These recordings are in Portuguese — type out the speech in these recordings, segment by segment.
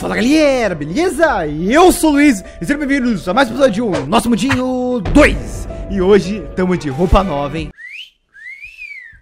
Fala galera, beleza? Eu sou o Luiz e sejam bem-vindos a mais um episódio de Nosso Mundinho 2 E hoje estamos de roupa nova, hein?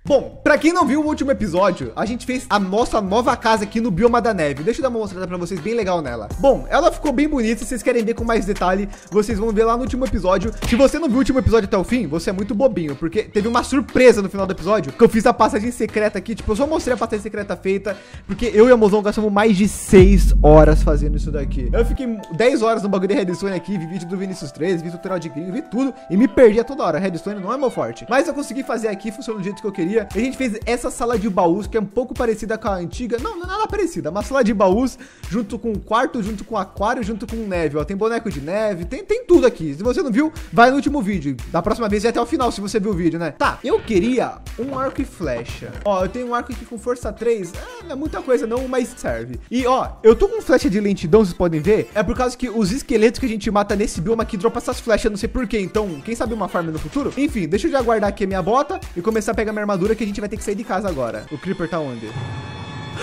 Bom, pra quem não viu o último episódio, a gente fez a nossa nova casa aqui no Bioma da Neve. Deixa eu dar uma mostrada pra vocês bem legal nela. Bom, ela ficou bem bonita, se vocês querem ver com mais detalhe, vocês vão ver lá no último episódio. Se você não viu o último episódio até o fim, você é muito bobinho, porque teve uma surpresa no final do episódio, que eu fiz a passagem secreta aqui, tipo, eu só mostrei a passagem secreta feita, porque eu e a Mozão gastamos mais de 6 horas fazendo isso daqui. Eu fiquei 10 horas no bagulho de Redstone aqui, vi vídeo do Vinicius 3, vi tutorial de gringo, vi tudo, e me perdi a toda hora. Redstone não é meu forte. Mas eu consegui fazer aqui, funcionou do jeito que eu queria. E a gente fez essa sala de baús, que é um pouco parecida com a antiga. Não, não é nada parecida. Uma sala de baús, junto com quarto, junto com aquário, junto com neve. Ó, tem boneco de neve, tem, tem tudo aqui. Se você não viu, vai no último vídeo. Da próxima vez e até o final, se você viu o vídeo, né? Tá, eu queria um arco e flecha. Ó, eu tenho um arco aqui com força 3. É, não é muita coisa não, mas serve. E ó, eu tô com flecha de lentidão, vocês podem ver. É por causa que os esqueletos que a gente mata nesse bioma aqui dropa essas flechas, não sei porquê. Então, quem sabe uma farm no futuro? Enfim, deixa eu já guardar aqui a minha bota e começar a pegar minha armadura que a gente vai ter que sair de casa agora. O Creeper tá onde?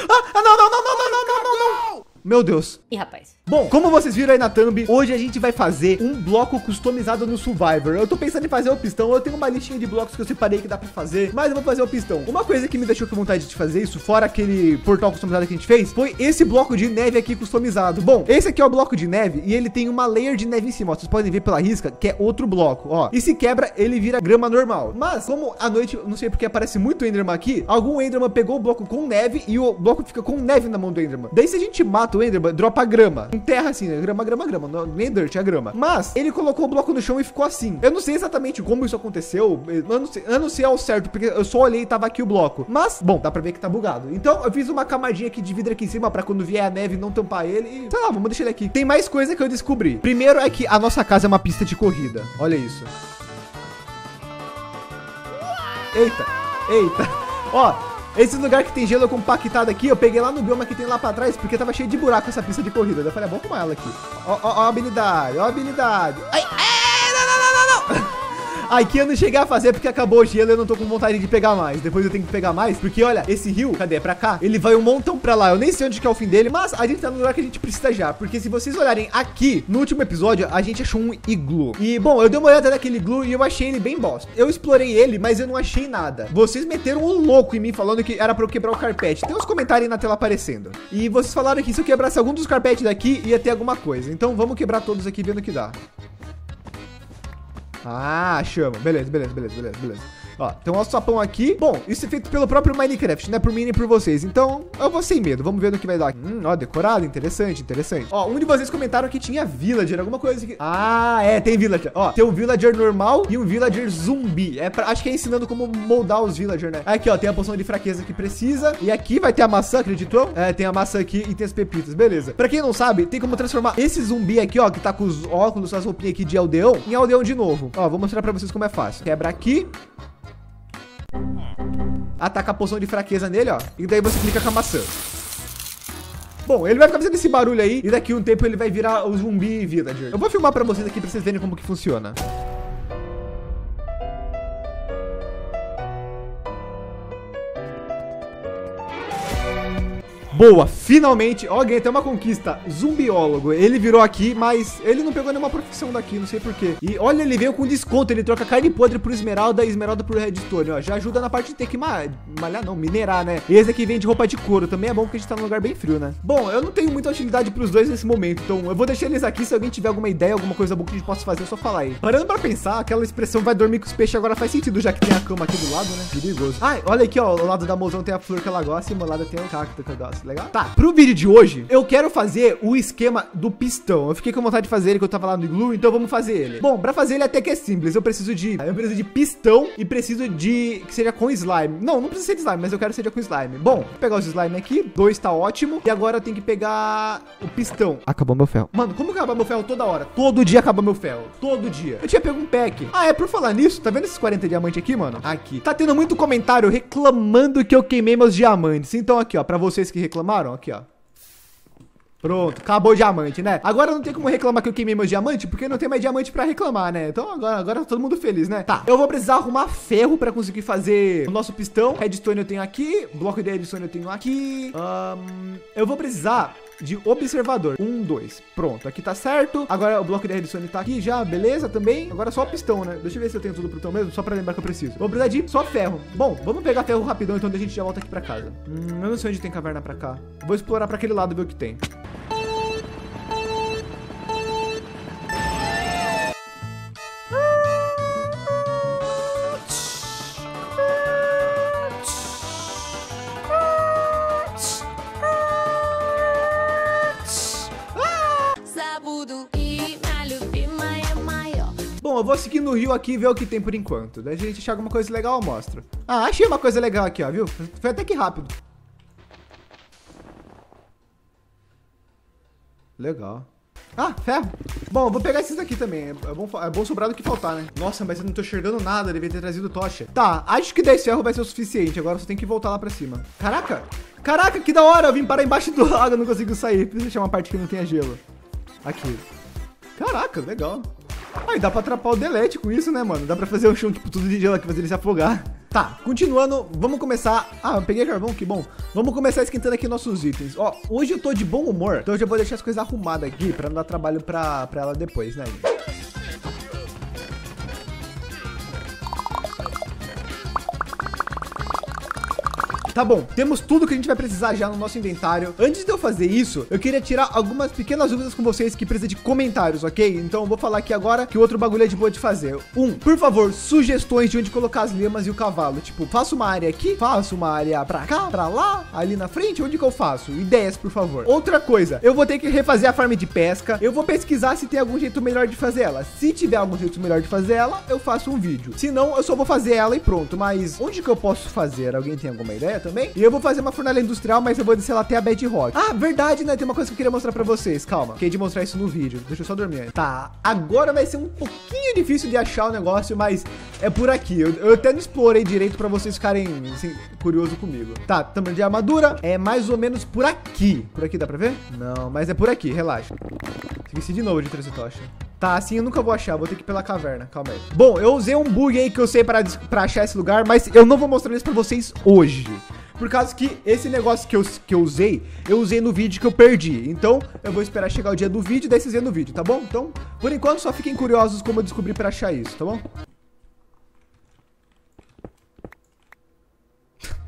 Ah, não, não, não, não, não, não, não, não, não. Meu Deus. Ih, rapaz. Bom, como vocês viram aí na thumb, hoje a gente vai fazer um bloco customizado no Survivor. Eu tô pensando em fazer o pistão, eu tenho uma listinha de blocos que eu separei que dá pra fazer, mas eu vou fazer o pistão. Uma coisa que me deixou com vontade de fazer isso, fora aquele portal customizado que a gente fez, foi esse bloco de neve aqui customizado. Bom, esse aqui é o bloco de neve e ele tem uma layer de neve em cima, ó, vocês podem ver pela risca, que é outro bloco, ó. E se quebra, ele vira grama normal. Mas, como à noite, não sei porque aparece muito Enderman aqui, algum Enderman pegou o bloco com neve e o bloco fica com neve na mão do Enderman. Daí se a gente mata o Enderman, dropa grama. Em terra assim, né? Grama, grama, grama. Não, nem dirt, é grama. Mas ele colocou o bloco no chão e ficou assim. Eu não sei exatamente como isso aconteceu. Eu não sei, eu não sei ao certo, porque eu só olhei e tava aqui o bloco. Mas, bom, dá pra ver que tá bugado. Então, eu fiz uma camadinha aqui de vidro aqui em cima pra quando vier a neve não tampar ele. E, sei lá, vamos deixar ele aqui. Tem mais coisa que eu descobri. Primeiro é que a nossa casa é uma pista de corrida. Olha isso. Eita, eita. Ó, esse lugar que tem gelo compactado aqui, eu peguei lá no bioma que tem lá pra trás, porque tava cheio de buraco essa pista de corrida. Eu falei, ah, vamos tomar ela aqui. Ó, ó, ó a habilidade, ó a habilidade. Ai, ai, Aqui eu não cheguei a fazer porque acabou o gelo e eu não tô com vontade de pegar mais. Depois eu tenho que pegar mais, porque olha, esse rio, cadê? Pra cá, ele vai um montão pra lá. Eu nem sei onde que é o fim dele, mas a gente tá no lugar que a gente precisa já. Porque se vocês olharem aqui, no último episódio, a gente achou um iglu. E, bom, eu dei uma olhada naquele iglu e eu achei ele bem bosta. Eu explorei ele, mas eu não achei nada. Vocês meteram o um louco em mim falando que era pra eu quebrar o carpete. Tem uns comentários aí na tela aparecendo. E vocês falaram que se eu quebrasse algum dos carpetes daqui, ia ter alguma coisa. Então vamos quebrar todos aqui vendo o que dá. Ah, chama. Beleza, beleza, beleza, beleza, beleza. Ó, tem um alçapão aqui. Bom, isso é feito pelo próprio Minecraft, não é por mim nem por vocês. Então, eu vou sem medo. Vamos ver no que vai dar. Hum, ó, decorado. Interessante, interessante. Ó, um de vocês comentaram que tinha villager, alguma coisa aqui. Ah, é, tem villager. Ó, tem um villager normal e um villager zumbi. É pra, acho que é ensinando como moldar os villager, né? Aqui, ó, tem a poção de fraqueza que precisa. E aqui vai ter a maçã, acreditou? É, tem a maçã aqui e tem as pepitas. Beleza. Pra quem não sabe, tem como transformar esse zumbi aqui, ó, que tá com os óculos, as roupinhas aqui de aldeão, em aldeão de novo. Ó, vou mostrar pra vocês como é fácil. Quebra aqui ataca a poção de fraqueza nele, ó. E daí você clica com a maçã. Bom, ele vai ficar fazendo esse barulho aí e daqui um tempo ele vai virar o zumbi villager. Eu vou filmar pra vocês aqui pra vocês verem como que funciona. Boa, finalmente. Ó, ganhei até uma conquista. Zumbiólogo. Ele virou aqui, mas ele não pegou nenhuma profissão daqui, não sei porquê. E olha, ele veio com desconto. Ele troca carne podre por esmeralda e esmeralda por redstone, ó. Já ajuda na parte de ter que malhar, não, minerar, né? E esse aqui vende roupa de couro. Também é bom porque a gente tá num lugar bem frio, né? Bom, eu não tenho muita utilidade pros dois nesse momento, então eu vou deixar eles aqui. Se alguém tiver alguma ideia, alguma coisa boa que a gente possa fazer, é só falar aí. Parando pra pensar, aquela expressão vai dormir com os peixes agora faz sentido, já que tem a cama aqui do lado, né? Perigoso. Ai, olha aqui, ó. O lado da mozão tem a flor que ela gosta e o lado tem o cacto que eu gosto. Legal? Tá, pro vídeo de hoje, eu quero fazer o esquema do pistão. Eu fiquei com vontade de fazer ele, que eu tava lá no Iglu, então vamos fazer ele. Bom, pra fazer ele até que é simples. Eu preciso de... Eu preciso de pistão e preciso de... Que seja com slime. Não, não precisa ser de slime, mas eu quero que seja com slime. Bom, vou pegar os slime aqui. Dois tá ótimo. E agora eu tenho que pegar o pistão. Acabou meu ferro. Mano, como acaba meu ferro toda hora? Todo dia acaba meu ferro. Todo dia. Eu tinha pego um pack. Ah, é por falar nisso. Tá vendo esses 40 diamantes aqui, mano? Aqui. Tá tendo muito comentário reclamando que eu queimei meus diamantes. Então aqui, ó. Pra vocês que reclamaram, aqui, ó. Pronto, acabou o diamante, né? Agora não tem como reclamar que eu queimei meu diamante, porque não tem mais diamante pra reclamar, né? Então agora, agora tá todo mundo feliz, né? Tá, eu vou precisar arrumar ferro pra conseguir fazer o nosso pistão. Redstone eu tenho aqui, bloco de redstone eu tenho aqui. Um, eu vou precisar de observador. Um, dois. Pronto, aqui tá certo. Agora o bloco de redstone tá aqui já, beleza, também. Agora só o pistão, né? Deixa eu ver se eu tenho tudo pro pistão mesmo, só pra lembrar que eu preciso. Vou precisar de só ferro. Bom, vamos pegar ferro rapidão, então a gente já volta aqui pra casa. Hum, eu não sei onde tem caverna pra cá. Vou explorar pra aquele lado ver o que tem. Bom, eu vou seguir no rio aqui e ver o que tem por enquanto. Daí a gente achar alguma coisa legal, eu mostro. Ah, achei uma coisa legal aqui, ó, viu? Foi até que rápido. Legal. Ah, ferro. Bom, vou pegar esses aqui também. É bom, é bom sobrar do que faltar, né? Nossa, mas eu não tô enxergando nada. Devia ter trazido tocha. Tá, acho que 10 ferro vai ser o suficiente. Agora só tem que voltar lá pra cima. Caraca! Caraca, que da hora! Eu vim parar embaixo do lago, não consigo sair. Preciso achar uma parte que não tenha gelo. Aqui. Caraca, legal. Aí dá pra atrapar o delete com isso, né, mano? Dá pra fazer um chão, tipo, tudo de gelo aqui, fazer ele se afogar. Tá, continuando, vamos começar... Ah, peguei carvão, que bom. Vamos começar esquentando aqui nossos itens. Ó, hoje eu tô de bom humor, então eu já vou deixar as coisas arrumadas aqui pra não dar trabalho pra, pra ela depois, né, Tá bom, temos tudo que a gente vai precisar já no nosso inventário. Antes de eu fazer isso, eu queria tirar algumas pequenas dúvidas com vocês que precisa de comentários, ok? Então eu vou falar aqui agora que o outro bagulho é de boa de fazer. Um, por favor, sugestões de onde colocar as lemas e o cavalo. Tipo, faço uma área aqui, faço uma área pra cá, pra lá, ali na frente, onde que eu faço? Ideias, por favor. Outra coisa, eu vou ter que refazer a farm de pesca. Eu vou pesquisar se tem algum jeito melhor de fazer ela. Se tiver algum jeito melhor de fazer ela, eu faço um vídeo. Se não, eu só vou fazer ela e pronto. Mas onde que eu posso fazer? Alguém tem alguma ideia? Também. E eu vou fazer uma fornalha industrial, mas eu vou descer lá até a bedrock. Ah, verdade, né? Tem uma coisa que eu queria mostrar pra vocês. Calma. Fiquei de mostrar isso no vídeo. Deixa eu só dormir. Tá. Agora vai ser um pouquinho difícil de achar o negócio, mas é por aqui. Eu, eu até não explorei direito pra vocês ficarem assim, curiosos comigo. Tá, tamanho de armadura é mais ou menos por aqui. Por aqui dá pra ver? Não, mas é por aqui. Relaxa. Esqueci de novo de trazer tocha. Tá, assim eu nunca vou achar, vou ter que ir pela caverna, calma aí. Bom, eu usei um bug aí que eu sei para, pra achar esse lugar, mas eu não vou mostrar isso pra vocês hoje. Por causa que esse negócio que eu, que eu usei, eu usei no vídeo que eu perdi. Então, eu vou esperar chegar o dia do vídeo daí vocês no vídeo, tá bom? Então, por enquanto, só fiquem curiosos como eu descobri para achar isso, tá bom?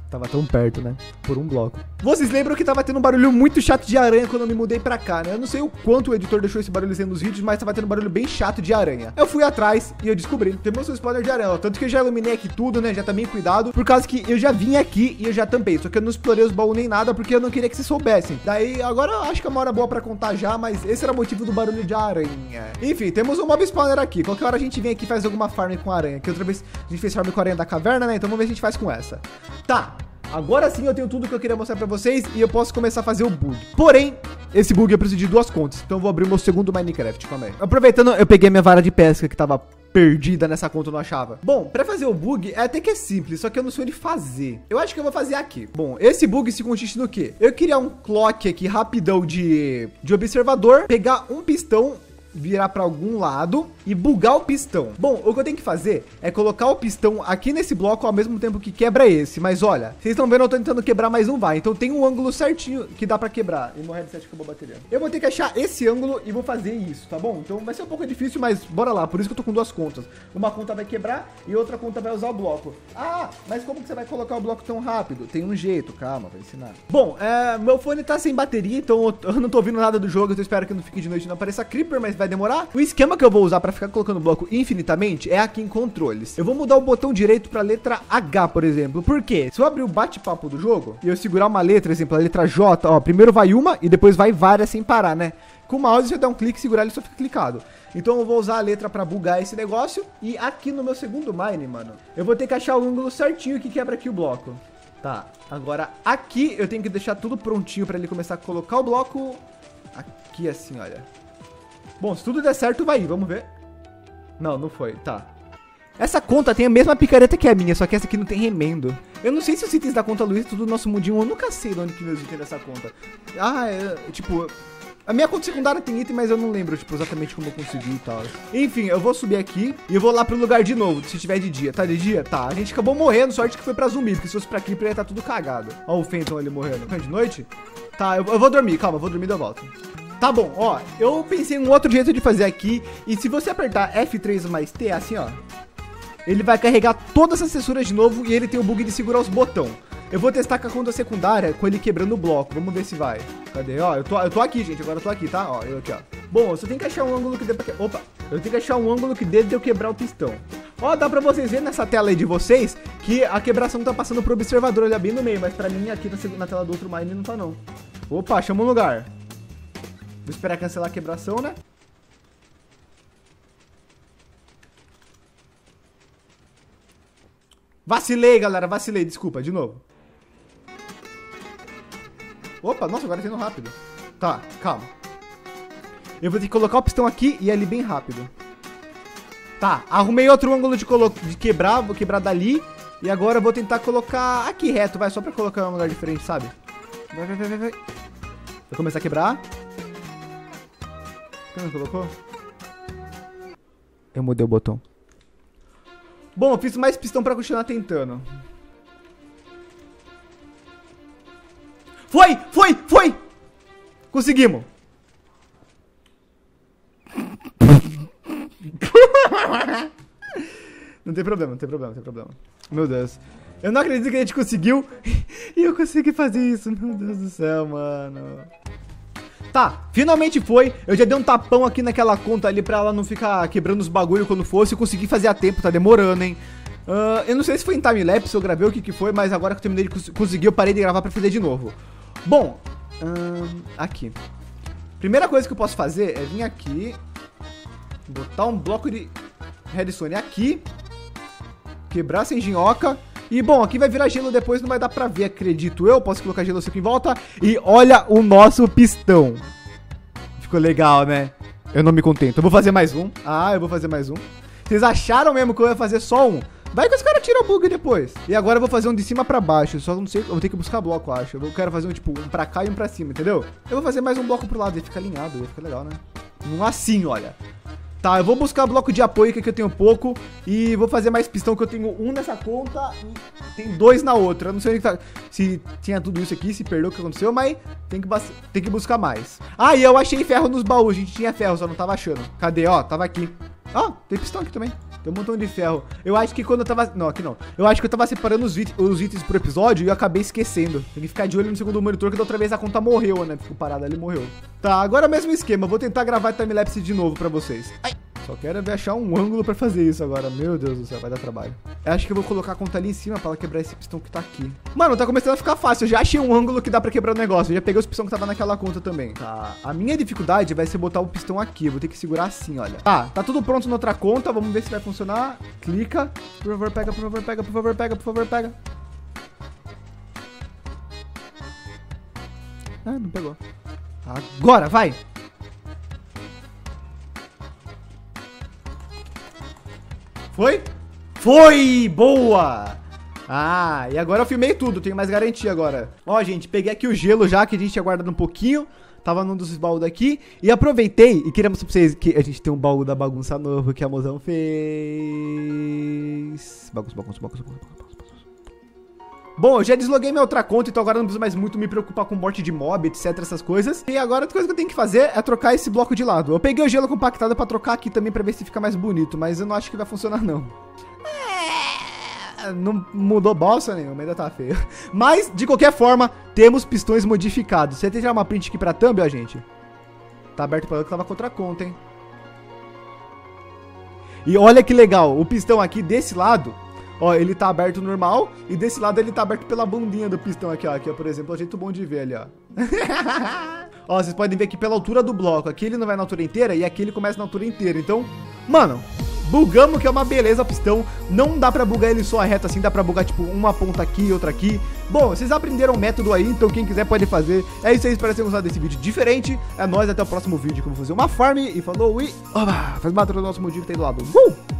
Tava tão perto, né? Por um bloco. Vocês lembram que tava tendo um barulho muito chato de aranha quando eu me mudei pra cá, né? Eu não sei o quanto o editor deixou esse barulho nos vídeos, mas tava tendo um barulho bem chato de aranha. Eu fui atrás e eu descobri. Temos um spawner de aranha, ó. Tanto que eu já iluminei aqui tudo, né? Já tá bem cuidado. Por causa que eu já vim aqui e eu já tampei. Só que eu não explorei os baús nem nada porque eu não queria que vocês soubessem. Daí, agora eu acho que é uma hora boa pra contar já, mas esse era o motivo do barulho de aranha. Enfim, temos um mob spawner aqui. Qualquer hora a gente vem aqui e faz alguma farm com aranha. Que outra vez a gente fez farm com aranha da caverna, né? Então vamos ver se a gente faz com essa. Tá. Agora sim eu tenho tudo que eu queria mostrar pra vocês e eu posso começar a fazer o bug. Porém, esse bug eu preciso de duas contas, então eu vou abrir o meu segundo Minecraft, calma aí. Aproveitando, eu peguei minha vara de pesca que tava perdida nessa conta, eu não achava. Bom, pra fazer o bug, é até que é simples, só que eu não sei onde fazer. Eu acho que eu vou fazer aqui. Bom, esse bug se consiste no quê? Eu criar um clock aqui rapidão de, de observador, pegar um pistão virar para algum lado e bugar o pistão. Bom, o que eu tenho que fazer é colocar o pistão aqui nesse bloco ao mesmo tempo que quebra esse. Mas olha, vocês estão vendo, eu tô tentando quebrar, mas não vai. Então tem um ângulo certinho que dá para quebrar. E de 7 acabou a bateria. Eu vou ter que achar esse ângulo e vou fazer isso, tá bom? Então vai ser um pouco difícil, mas bora lá. Por isso que eu tô com duas contas. Uma conta vai quebrar e outra conta vai usar o bloco. Ah, mas como que você vai colocar o bloco tão rápido? Tem um jeito, calma, vou ensinar. Bom, é, meu fone tá sem bateria, então eu não tô ouvindo nada do jogo. Eu espero que não fique de noite não apareça Creeper, mas vai demorar. O esquema que eu vou usar para ficar colocando bloco infinitamente é aqui em controles. Eu vou mudar o botão direito para letra H, por exemplo. Por quê? Se eu abrir o bate-papo do jogo e eu segurar uma letra, exemplo, a letra J, ó, primeiro vai uma e depois vai várias sem parar, né? Com o mouse, você dá um clique, segurar ele só fica clicado. Então eu vou usar a letra para bugar esse negócio. E aqui no meu segundo mine, mano, eu vou ter que achar o ângulo certinho que quebra aqui o bloco. Tá, agora aqui eu tenho que deixar tudo prontinho para ele começar a colocar o bloco aqui assim, olha. Bom, se tudo der certo, vai ir. Vamos ver. Não, não foi. Tá. Essa conta tem a mesma picareta que a minha, só que essa aqui não tem remendo. Eu não sei se os itens da conta Luiz, tudo do nosso mundinho, eu nunca sei de onde que meus itens dessa conta. Ah, é, tipo... A minha conta secundária tem item, mas eu não lembro, tipo, exatamente como eu consegui e tal. Enfim, eu vou subir aqui e eu vou lá pro lugar de novo, se tiver de dia. Tá de dia? Tá. A gente acabou morrendo, sorte que foi pra zumbi, porque se fosse pra Creeper ia estar tá tudo cagado. Ó o Fenton ali morrendo. Foi de noite? Tá, eu, eu vou dormir, calma, eu vou dormir e eu volto. Tá bom, ó, eu pensei em um outro jeito de fazer aqui, e se você apertar F3 mais T, assim, ó, ele vai carregar todas as cessuras de novo e ele tem o bug de segurar os botões. Eu vou testar com a conta secundária, com ele quebrando o bloco. Vamos ver se vai. Cadê? Ó, eu tô, eu tô aqui, gente. Agora eu tô aqui, tá? Ó, eu aqui, ó. Bom, eu só tenho que achar um ângulo que dê pra... Opa! Eu tenho que achar um ângulo que dê de eu quebrar o pistão. Ó, dá pra vocês verem nessa tela aí de vocês que a quebração tá passando pro observador ali bem no meio. Mas pra mim, aqui na, na tela do outro mine não tá, não. Opa, chama um lugar. Vou esperar cancelar a quebração, né? Vacilei, galera. Vacilei. Desculpa, de novo. Opa, nossa, agora tá indo rápido. Tá, calma. Eu vou ter que colocar o pistão aqui e ali bem rápido. Tá, arrumei outro ângulo de, de quebrar, vou quebrar dali. E agora eu vou tentar colocar aqui reto, vai, só pra colocar um lugar diferente, sabe? Vai, vai, vai, vai. Vou começar a quebrar. Que não colocou? Eu mudei o botão. Bom, eu fiz mais pistão pra continuar tentando. Foi! Foi! Foi! Conseguimos! Não tem problema, não tem problema, não tem problema. Meu Deus. Eu não acredito que a gente conseguiu. E eu consegui fazer isso. Meu Deus do céu, mano. Tá, finalmente foi. Eu já dei um tapão aqui naquela conta ali pra ela não ficar quebrando os bagulho quando fosse. Eu consegui fazer a tempo, tá demorando, hein? Uh, eu não sei se foi em timelapse, eu gravei o que que foi, mas agora que eu terminei de conseguir, eu parei de gravar pra fazer de novo. Bom, hum, aqui. Primeira coisa que eu posso fazer é vir aqui, botar um bloco de redstone aqui, quebrar essa engenhoca. E, bom, aqui vai virar gelo depois, não vai dar pra ver, acredito eu. Posso colocar gelo seco em volta. E olha o nosso pistão. Ficou legal, né? Eu não me contento. Eu vou fazer mais um. Ah, eu vou fazer mais um. Vocês acharam mesmo que eu ia fazer só um? Vai que os caras tiram o bug depois. E agora eu vou fazer um de cima pra baixo. Só não sei, eu vou ter que buscar bloco, acho. Eu quero fazer um, tipo, um pra cá e um pra cima, entendeu? Eu vou fazer mais um bloco pro lado, ele fica alinhado, ele fica legal, né? Um assim, olha. Tá, eu vou buscar bloco de apoio, que aqui eu tenho pouco. E vou fazer mais pistão, que eu tenho um nessa conta e tem dois na outra. Eu não sei tá, se tinha tudo isso aqui, se perdeu o que aconteceu, mas tem que, tem que buscar mais. Ah, e eu achei ferro nos baús. A gente tinha ferro, só não tava achando. Cadê? Ó, tava aqui. Ó, tem pistão aqui também. Tem um montão de ferro. Eu acho que quando eu tava... Não, aqui não. Eu acho que eu tava separando os, it os itens por episódio e eu acabei esquecendo. Tem que ficar de olho no segundo monitor, que da outra vez a conta morreu, né? Ficou parada ali, morreu. Tá, agora o mesmo esquema. Vou tentar gravar timelapse de novo pra vocês. Ai. Só quero ver achar um ângulo pra fazer isso agora. Meu Deus do céu, vai dar trabalho. Eu acho que eu vou colocar a conta ali em cima pra ela quebrar esse pistão que tá aqui. Mano, tá começando a ficar fácil. Eu já achei um ângulo que dá pra quebrar o negócio. Eu já peguei os pistão que tava naquela conta também. Tá. A minha dificuldade vai ser botar o pistão aqui. Eu vou ter que segurar assim, olha. Tá, tá tudo pronto na outra conta. Vamos ver se vai funcionar. Clica. Por favor, pega, por favor, pega, por favor, pega, por favor, pega. Ah, não pegou. Agora, vai! Foi? Foi! Boa! Ah, e agora eu filmei tudo, tenho mais garantia agora. Ó, gente, peguei aqui o gelo já, que a gente tinha guardado um pouquinho. Tava num dos baús daqui. E aproveitei e queria mostrar pra vocês que a gente tem um baú da bagunça novo que a mozão fez. Bagunça, bagunça, bagunça, bagunça. Bom, eu já desloguei minha outra conta, então agora não preciso mais muito me preocupar com morte de mob, etc, essas coisas. E agora a coisa que eu tenho que fazer é trocar esse bloco de lado. Eu peguei o gelo compactado pra trocar aqui também pra ver se fica mais bonito, mas eu não acho que vai funcionar não. É, não mudou bosta nenhuma, ainda tá feio. Mas, de qualquer forma, temos pistões modificados. Você tem que tirar uma print aqui pra thumb, ó, gente. Tá aberto pra eu que tava contra a conta, hein. E olha que legal, o pistão aqui desse lado Ó, ele tá aberto normal e desse lado ele tá aberto pela bundinha do pistão aqui, ó. Aqui, ó, por exemplo, é um jeito bom de ver ali, ó. ó, vocês podem ver aqui pela altura do bloco. Aqui ele não vai na altura inteira e aqui ele começa na altura inteira. Então, mano, bugamos que é uma beleza o pistão. Não dá pra bugar ele só reto assim, dá pra bugar tipo uma ponta aqui outra aqui. Bom, vocês aprenderam o método aí, então quem quiser pode fazer. É isso aí, espero que tenham gostado desse vídeo diferente. É nóis, até o próximo vídeo que eu vou fazer uma farm e falou e... Oba, faz uma do nosso mundinho que tá aí do lado. Uh!